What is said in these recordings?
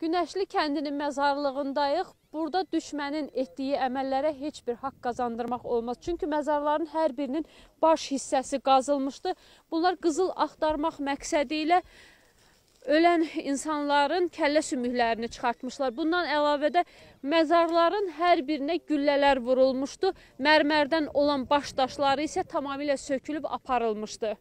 Günəşli kəndinin məzarlığındayıq. Burada düşmənin etdiyi əməllərə heç bir haqq qazandırmaq olmaz. Çünki məzarların hər birinin baş hissəsi qazılmışdı. Bunlar qızıl axtarmaq məqsədi ilə ölən insanların kəllə sümüklərini çıxartmışlar. Bundan əlavə də məzarların hər birinə güllələr vurulmuşdu. Mərmərdən olan baş daşları isə tamamilə sökülüb aparılmışdı.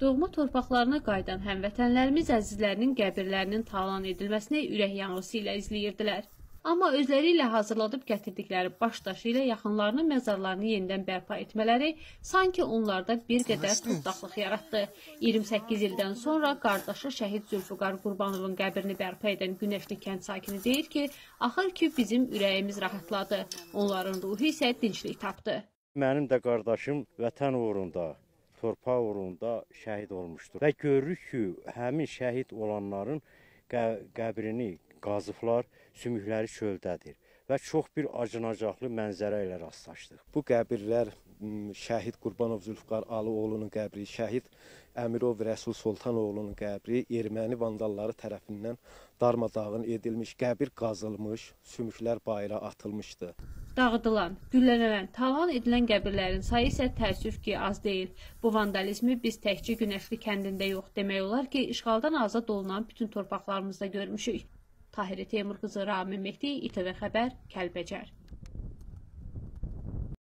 Doğma torpaqlarına qayıdan həmvətənlərimiz əzizlərinin qəbirlərinin talan edilməsini ürək yanğısı ilə izləyirdilər. Amma özləri ilə hazırladıb gətirdikləri baş daşı ilə yaxınlarının məzarlarını yenidən bərpa etmələri sanki onlarda bir qədər tutdaqlıq yaratdı. 28 ildən sonra qardaşı şəhid Zülfüqar Qurbanovun qəbrini bərpa edən Günəşli kənd sakini deyir ki, axır ki bizim ürəyimiz rahatladı. Onların ruhu isə dinclik tapdı. Mənim də qardaşım vətən uğrunda torpaq uğrunda şəhid olmuşdur. Və görürük ki, həmin şəhid olanların qə qəbrini qazıblar, sümükləri çöldədir və çox bir acınacaqlı mənzərə ilə rastlaşdıq. Bu qəbirlər şəhid Qurbanov Zülfüqar Alıoğlunun qəbri, şəhid Əmirov Rəsul Sultanoğlunun qəbri erməni vandalları tərəfindən darmadağın edilmiş, qəbir qazılmış, sümüklər bayıra atılmışdı. Dağıdılan, güllələnən, talan edilən qəbirlərin sayı isə təəssüf ki, az deyil. Bu vandalizmi biz təkcə Günəşli kəndində yox, demək olar ki, işğaldan azad olunan bütün torpaqlarımızda görmüşük. Tahirə Teymur qızı Ramin Mehdi, İTV xəbər, Kəlbəcər.